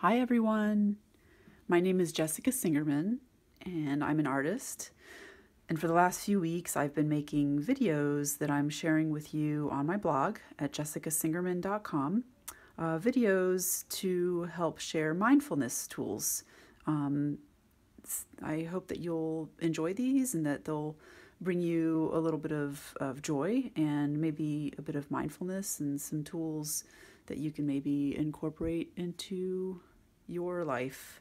Hi everyone! My name is Jessica Singerman and I'm an artist. And for the last few weeks, I've been making videos that I'm sharing with you on my blog at jessicasingerman.com. Uh, videos to help share mindfulness tools. Um, I hope that you'll enjoy these and that they'll bring you a little bit of, of joy and maybe a bit of mindfulness and some tools that you can maybe incorporate into your life.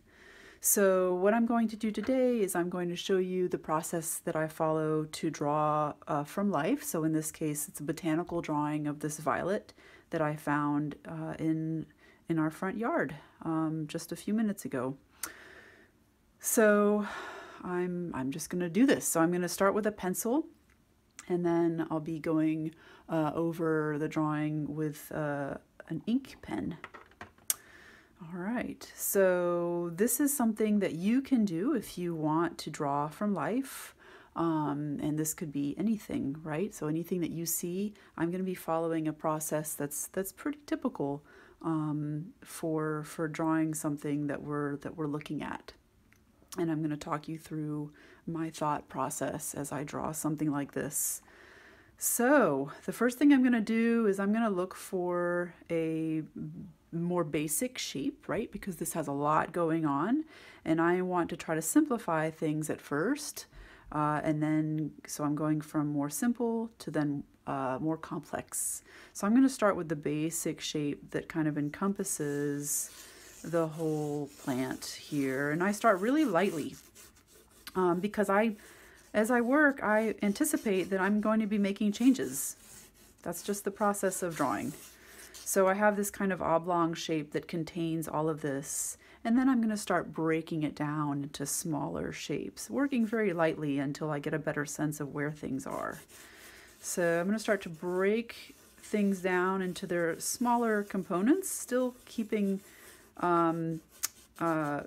So what I'm going to do today is I'm going to show you the process that I follow to draw uh, from life. So in this case, it's a botanical drawing of this violet that I found uh, in, in our front yard um, just a few minutes ago. So I'm, I'm just going to do this. So I'm going to start with a pencil and then I'll be going uh, over the drawing with uh, an ink pen. All right, so this is something that you can do if you want to draw from life. Um, and this could be anything, right? So anything that you see, I'm going to be following a process that's that's pretty typical um, for for drawing something that we're that we're looking at. And I'm going to talk you through my thought process as I draw something like this. So the first thing I'm going to do is I'm going to look for a more basic shape, right? Because this has a lot going on and I want to try to simplify things at first. Uh, and then, so I'm going from more simple to then uh, more complex. So I'm going to start with the basic shape that kind of encompasses the whole plant here. And I start really lightly um, because I as I work, I anticipate that I'm going to be making changes. That's just the process of drawing. So I have this kind of oblong shape that contains all of this, and then I'm going to start breaking it down into smaller shapes, working very lightly until I get a better sense of where things are. So I'm going to start to break things down into their smaller components, still keeping um, uh,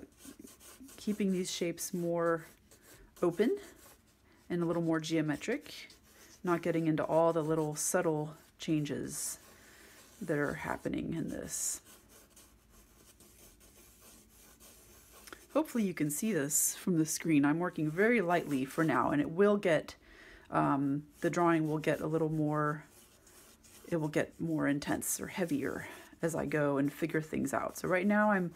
keeping these shapes more open and a little more geometric, not getting into all the little subtle changes that are happening in this. Hopefully you can see this from the screen. I'm working very lightly for now and it will get, um, the drawing will get a little more, it will get more intense or heavier as I go and figure things out. So right now I'm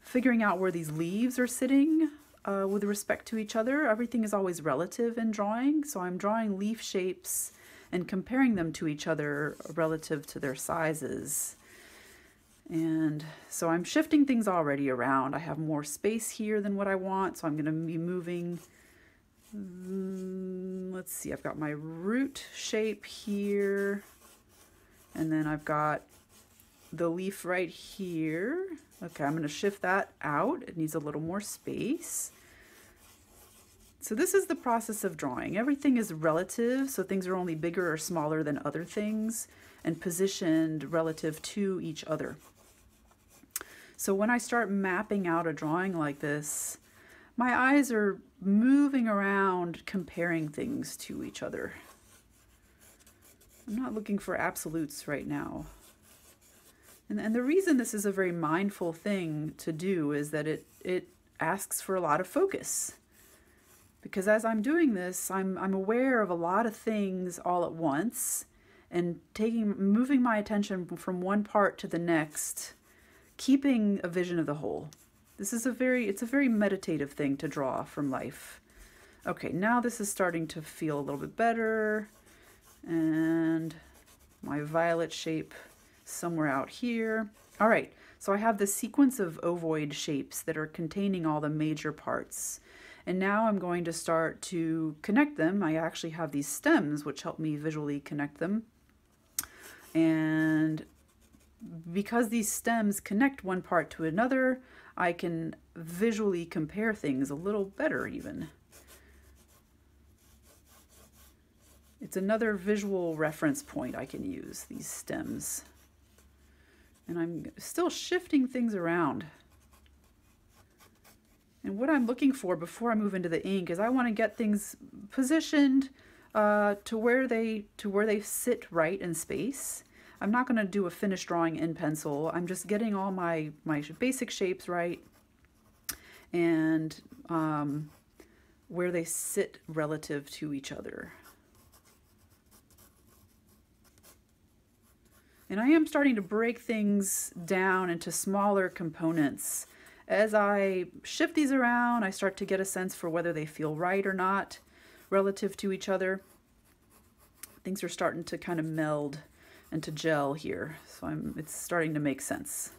figuring out where these leaves are sitting uh, with respect to each other. Everything is always relative in drawing, so I'm drawing leaf shapes and comparing them to each other relative to their sizes. And so I'm shifting things already around. I have more space here than what I want, so I'm going to be moving. Um, let's see, I've got my root shape here, and then I've got the leaf right here. Okay, I'm going to shift that out. It needs a little more space. So this is the process of drawing. Everything is relative, so things are only bigger or smaller than other things and positioned relative to each other. So when I start mapping out a drawing like this, my eyes are moving around comparing things to each other. I'm not looking for absolutes right now. And, and the reason this is a very mindful thing to do is that it, it asks for a lot of focus. Because as I'm doing this, I'm, I'm aware of a lot of things all at once and taking moving my attention from one part to the next, keeping a vision of the whole. This is a very, it's a very meditative thing to draw from life. Okay, now this is starting to feel a little bit better. And my violet shape somewhere out here. All right, so I have this sequence of ovoid shapes that are containing all the major parts. And now I'm going to start to connect them. I actually have these stems which help me visually connect them. And because these stems connect one part to another, I can visually compare things a little better even. It's another visual reference point I can use, these stems and I'm still shifting things around. And what I'm looking for before I move into the ink is I want to get things positioned uh, to where they to where they sit right in space. I'm not going to do a finished drawing in pencil. I'm just getting all my, my basic shapes right and um, where they sit relative to each other. And I am starting to break things down into smaller components. As I shift these around, I start to get a sense for whether they feel right or not relative to each other. Things are starting to kind of meld and to gel here. So I'm, it's starting to make sense.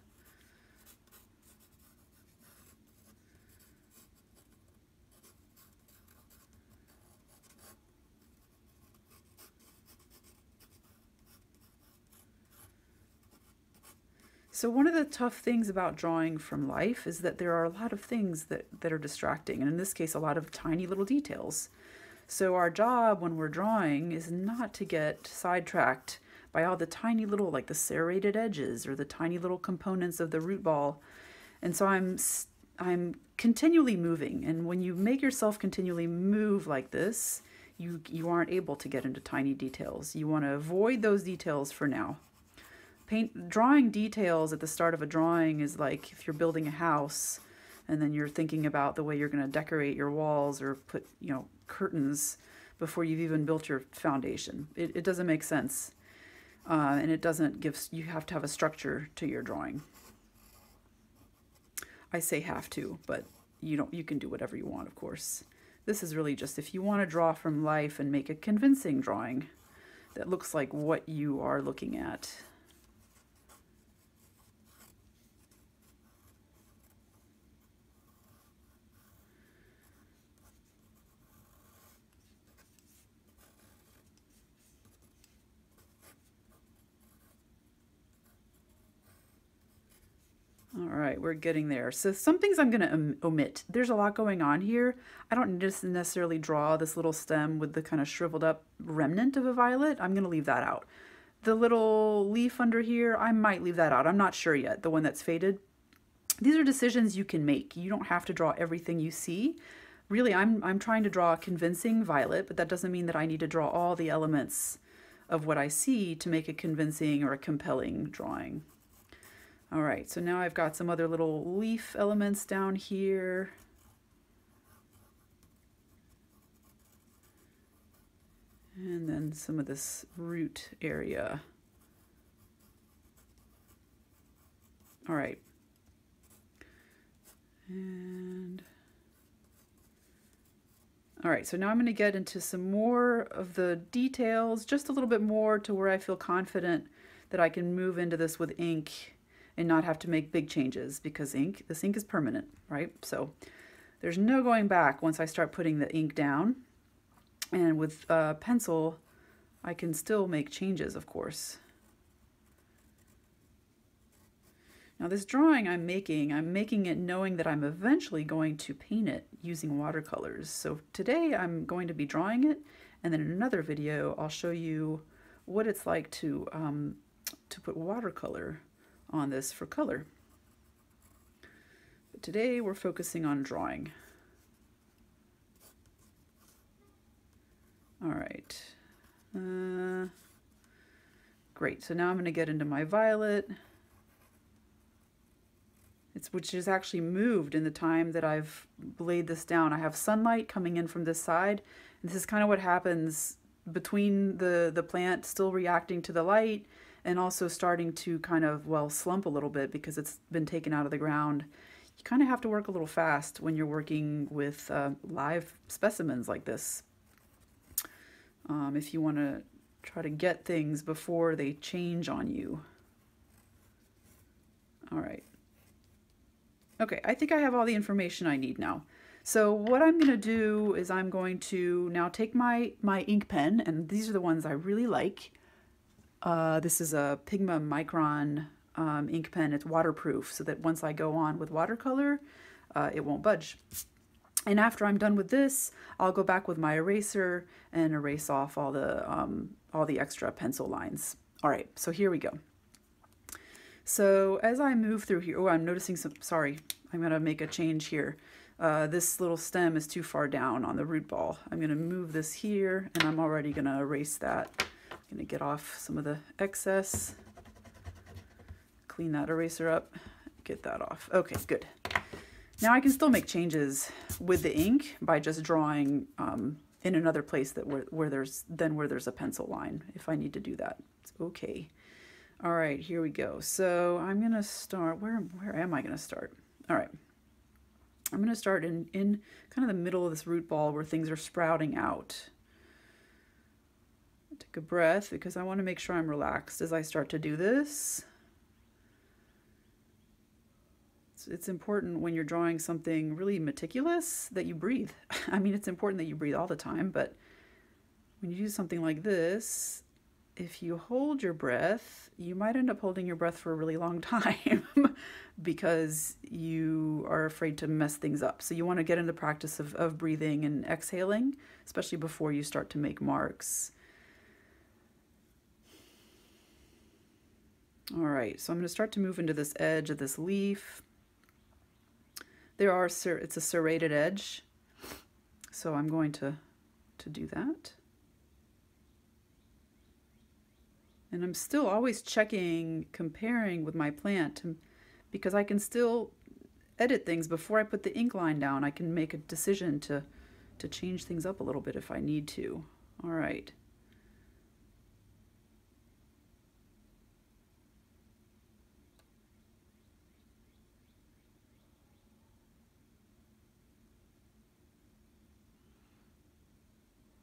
So one of the tough things about drawing from life is that there are a lot of things that, that are distracting, and in this case, a lot of tiny little details. So our job when we're drawing is not to get sidetracked by all the tiny little, like the serrated edges or the tiny little components of the root ball. And so I'm, I'm continually moving. And when you make yourself continually move like this, you, you aren't able to get into tiny details. You want to avoid those details for now. Paint, drawing details at the start of a drawing is like if you're building a house and then you're thinking about the way you're going to decorate your walls or put, you know, curtains before you've even built your foundation. It, it doesn't make sense uh, and it doesn't give, you have to have a structure to your drawing. I say have to, but you don't, you can do whatever you want, of course. This is really just if you want to draw from life and make a convincing drawing that looks like what you are looking at. All right, we're getting there. So some things I'm going to omit. There's a lot going on here. I don't just necessarily draw this little stem with the kind of shriveled up remnant of a violet. I'm going to leave that out. The little leaf under here, I might leave that out. I'm not sure yet, the one that's faded. These are decisions you can make. You don't have to draw everything you see. Really, I'm, I'm trying to draw a convincing violet, but that doesn't mean that I need to draw all the elements of what I see to make a convincing or a compelling drawing. All right, so now I've got some other little leaf elements down here. And then some of this root area. All right. And all right, so now I'm going to get into some more of the details, just a little bit more to where I feel confident that I can move into this with ink and not have to make big changes because ink, this ink is permanent, right? So there's no going back once I start putting the ink down. And with uh, pencil, I can still make changes, of course. Now this drawing I'm making, I'm making it knowing that I'm eventually going to paint it using watercolors. So today I'm going to be drawing it, and then in another video I'll show you what it's like to, um, to put watercolor on this for color. But today we're focusing on drawing. All right. Uh, great, so now I'm gonna get into my violet. It's, which is actually moved in the time that I've laid this down. I have sunlight coming in from this side. And this is kind of what happens between the, the plant still reacting to the light and also starting to kind of, well, slump a little bit because it's been taken out of the ground. You kind of have to work a little fast when you're working with uh, live specimens like this. Um, if you want to try to get things before they change on you. All right. Okay, I think I have all the information I need now. So what I'm going to do is I'm going to now take my, my ink pen, and these are the ones I really like, uh, this is a Pigma Micron um, ink pen. It's waterproof so that once I go on with watercolor, uh, it won't budge. And after I'm done with this, I'll go back with my eraser and erase off all the, um, all the extra pencil lines. All right, so here we go. So as I move through here, oh, I'm noticing some, sorry, I'm gonna make a change here. Uh, this little stem is too far down on the root ball. I'm gonna move this here and I'm already gonna erase that Gonna get off some of the excess. clean that eraser up, get that off. Okay, good. Now I can still make changes with the ink by just drawing um, in another place that where, where there's then where there's a pencil line if I need to do that. It's okay. All right, here we go. So I'm gonna start, where, where am I gonna start? All right, I'm gonna start in, in kind of the middle of this root ball where things are sprouting out. Take a breath because I wanna make sure I'm relaxed as I start to do this. It's, it's important when you're drawing something really meticulous that you breathe. I mean, it's important that you breathe all the time, but when you do something like this, if you hold your breath, you might end up holding your breath for a really long time because you are afraid to mess things up. So you want to get in the practice of, of breathing and exhaling, especially before you start to make marks. All right, so I'm going to start to move into this edge of this leaf. There are, it's a serrated edge, so I'm going to, to do that. And I'm still always checking, comparing with my plant because I can still edit things before I put the ink line down. I can make a decision to, to change things up a little bit if I need to. All right.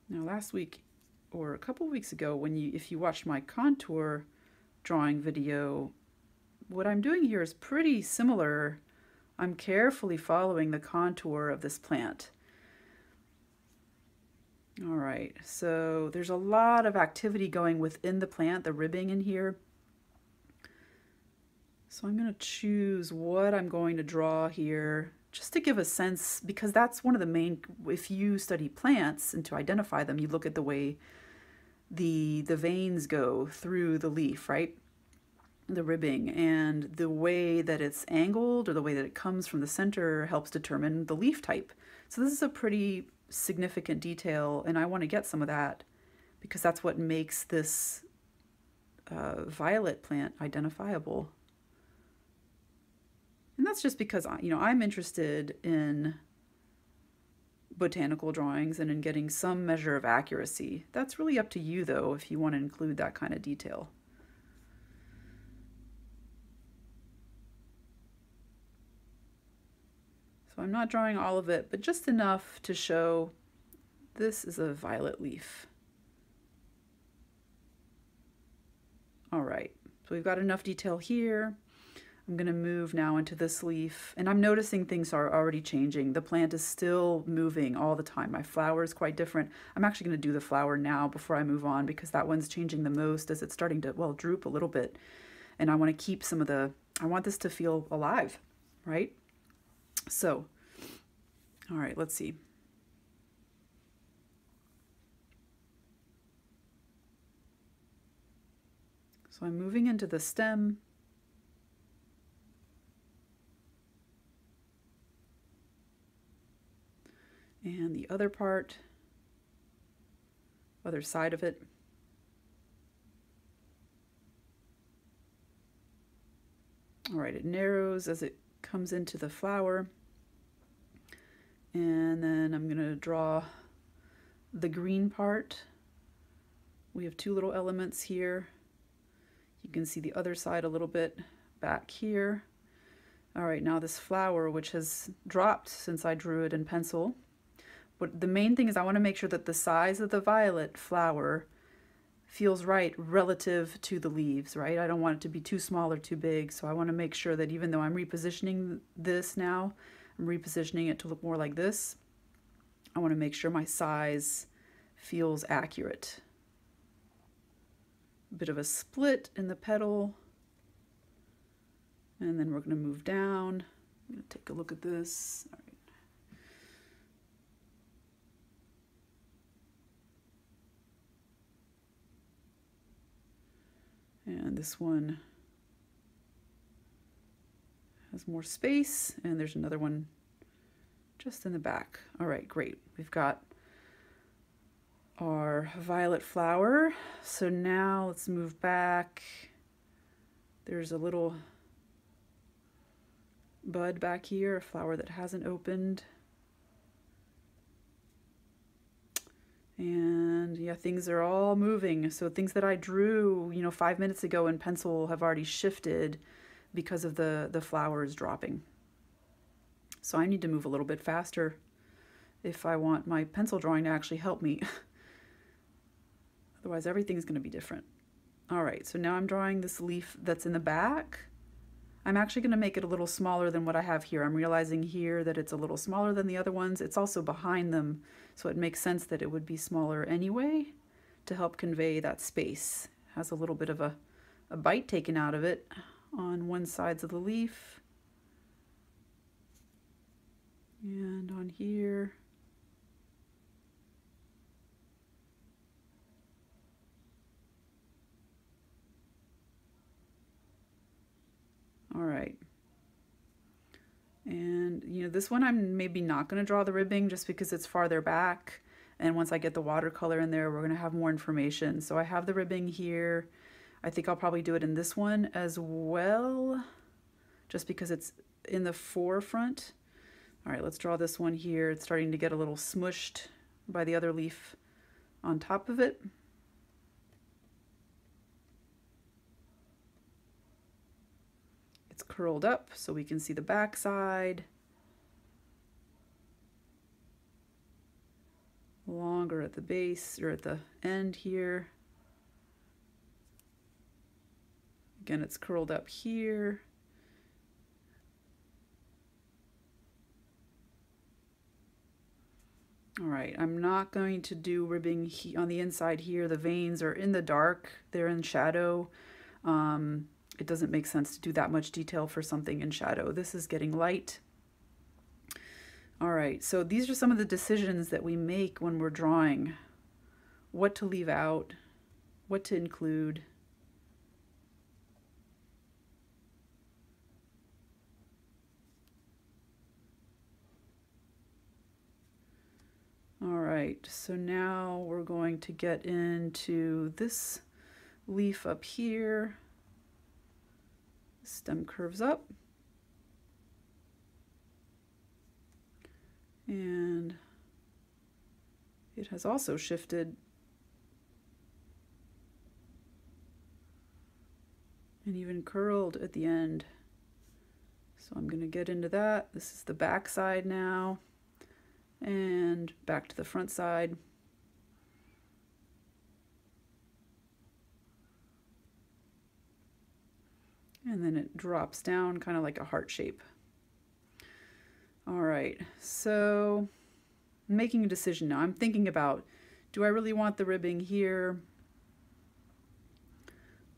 Now last week or a couple weeks ago when you if you watched my contour drawing video, what I'm doing here is pretty similar. I'm carefully following the contour of this plant. All right, so there's a lot of activity going within the plant, the ribbing in here. So I'm going to choose what I'm going to draw here just to give a sense, because that's one of the main, if you study plants and to identify them, you look at the way the, the veins go through the leaf, right? The ribbing and the way that it's angled or the way that it comes from the center helps determine the leaf type. So this is a pretty significant detail and I want to get some of that because that's what makes this uh, violet plant identifiable. And that's just because, you know, I'm interested in botanical drawings and in getting some measure of accuracy. That's really up to you, though, if you want to include that kind of detail. So I'm not drawing all of it, but just enough to show this is a violet leaf. All right, so we've got enough detail here. I'm going to move now into this leaf and I'm noticing things are already changing. The plant is still moving all the time. My flower is quite different. I'm actually going to do the flower now before I move on because that one's changing the most as it's starting to, well, droop a little bit. And I want to keep some of the, I want this to feel alive, right? So, all right, let's see. So I'm moving into the stem and the other part, other side of it. All right, it narrows as it comes into the flower. And then I'm going to draw the green part. We have two little elements here. You can see the other side a little bit back here. All right, now this flower, which has dropped since I drew it in pencil, but the main thing is I want to make sure that the size of the violet flower feels right relative to the leaves, right? I don't want it to be too small or too big. So I want to make sure that even though I'm repositioning this now, I'm repositioning it to look more like this. I want to make sure my size feels accurate. A bit of a split in the petal. And then we're going to move down. I'm going to take a look at this. And this one has more space and there's another one just in the back. All right, great. We've got our violet flower. So now let's move back. There's a little bud back here, a flower that hasn't opened. And yeah, things are all moving. So things that I drew, you know, five minutes ago in pencil have already shifted because of the, the flowers dropping. So I need to move a little bit faster if I want my pencil drawing to actually help me. Otherwise, everything's going to be different. All right, so now I'm drawing this leaf that's in the back. I'm actually going to make it a little smaller than what I have here. I'm realizing here that it's a little smaller than the other ones. It's also behind them, so it makes sense that it would be smaller anyway to help convey that space. It has a little bit of a, a bite taken out of it on one sides of the leaf. And on here. All right. And, you this one I'm maybe not going to draw the ribbing just because it's farther back. And once I get the watercolor in there, we're going to have more information. So I have the ribbing here. I think I'll probably do it in this one as well, just because it's in the forefront. All right, let's draw this one here. It's starting to get a little smushed by the other leaf on top of it. It's curled up so we can see the back side. Longer at the base or at the end here. Again, it's curled up here. All right, I'm not going to do ribbing on the inside here. The veins are in the dark, they're in shadow. Um, it doesn't make sense to do that much detail for something in shadow. This is getting light. All right, so these are some of the decisions that we make when we're drawing. What to leave out, what to include. All right, so now we're going to get into this leaf up here stem curves up. And it has also shifted and even curled at the end. So I'm going to get into that. This is the back side now and back to the front side. and then it drops down kind of like a heart shape. All right, so I'm making a decision now. I'm thinking about, do I really want the ribbing here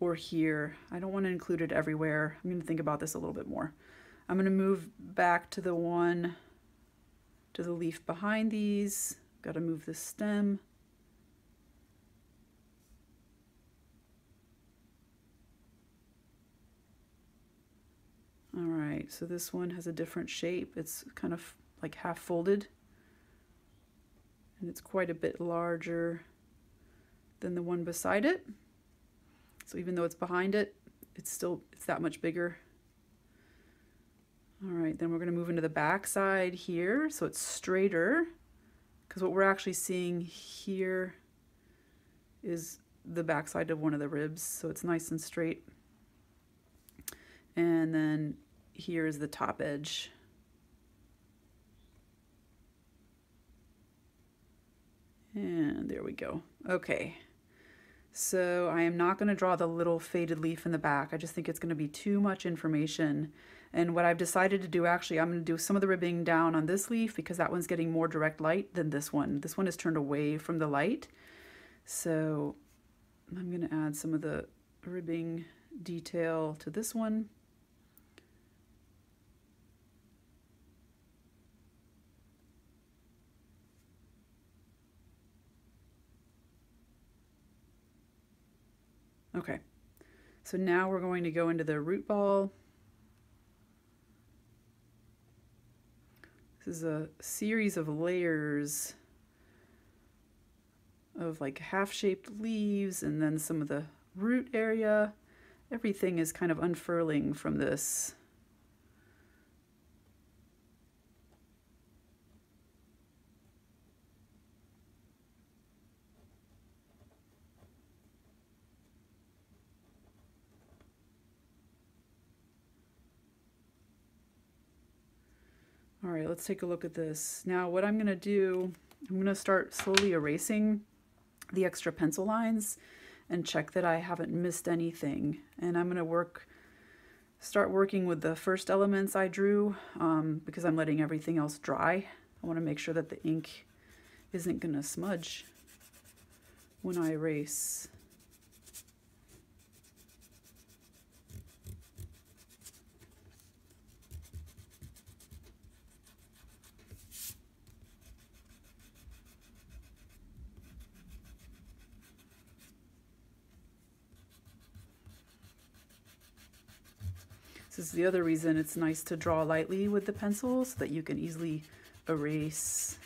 or here? I don't want to include it everywhere. I'm going to think about this a little bit more. I'm going to move back to the one, to the leaf behind these. Got to move the stem. All right, so this one has a different shape. It's kind of like half folded. And it's quite a bit larger than the one beside it. So even though it's behind it, it's still, it's that much bigger. All right, then we're gonna move into the back side here. So it's straighter because what we're actually seeing here is the back side of one of the ribs. So it's nice and straight. And then here is the top edge. And there we go. Okay. So I am not going to draw the little faded leaf in the back. I just think it's going to be too much information. And what I've decided to do, actually, I'm going to do some of the ribbing down on this leaf because that one's getting more direct light than this one. This one is turned away from the light. So I'm going to add some of the ribbing detail to this one. Okay, so now we're going to go into the root ball. This is a series of layers of like half-shaped leaves and then some of the root area. Everything is kind of unfurling from this All right, let's take a look at this. Now what I'm gonna do, I'm gonna start slowly erasing the extra pencil lines and check that I haven't missed anything. And I'm gonna work, start working with the first elements I drew um, because I'm letting everything else dry. I wanna make sure that the ink isn't gonna smudge when I erase. Is the other reason it's nice to draw lightly with the pencil so that you can easily erase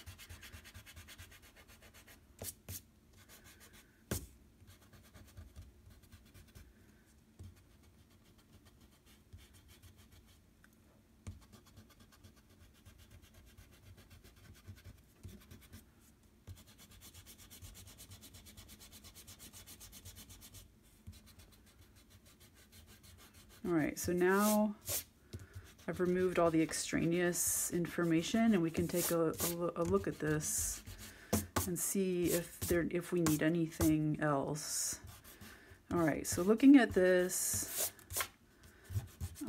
All right, so now I've removed all the extraneous information and we can take a, a, a look at this and see if there if we need anything else. All right, so looking at this,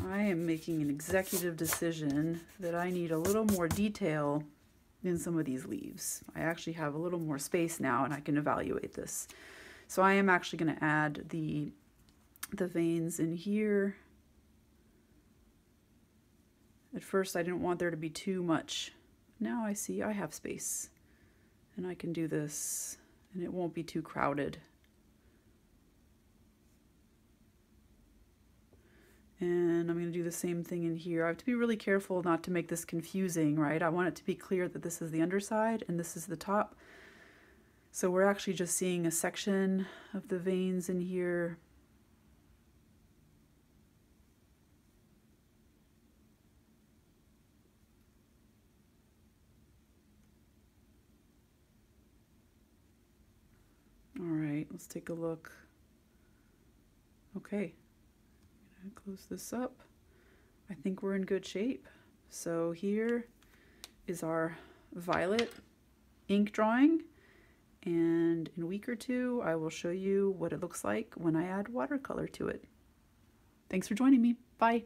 I am making an executive decision that I need a little more detail in some of these leaves. I actually have a little more space now and I can evaluate this. So I am actually going to add the the veins in here at first I didn't want there to be too much. Now I see I have space and I can do this and it won't be too crowded. And I'm going to do the same thing in here. I have to be really careful not to make this confusing, right? I want it to be clear that this is the underside and this is the top. So we're actually just seeing a section of the veins in here All right, let's take a look. Okay, I'm gonna close this up. I think we're in good shape. So here is our violet ink drawing. And in a week or two, I will show you what it looks like when I add watercolor to it. Thanks for joining me. Bye.